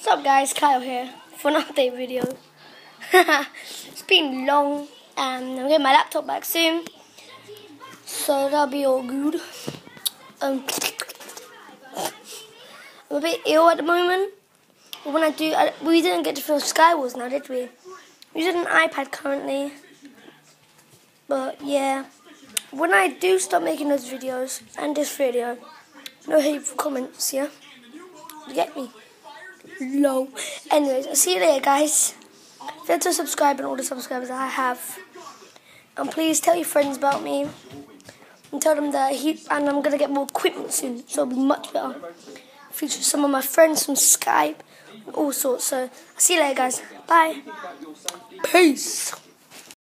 What's up guys, Kyle here for an update video. it's been long and I'm getting my laptop back soon. So that'll be all good. Um, I'm a bit ill at the moment. But when I do, I, we didn't get to film Skywars now, did we? We using an iPad currently. But yeah, when I do start making those videos and this video, no hateful comments, yeah? You get me? Low. Anyways, I'll see you later, guys. Forget to subscribe and all the subscribers I have. And please tell your friends about me. And tell them that he and I'm gonna get more equipment soon, so it'll be much better. Feature some of my friends from Skype, all sorts. So I'll see you later, guys. Bye. Peace.